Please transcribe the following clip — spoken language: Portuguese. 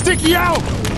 Sticky out!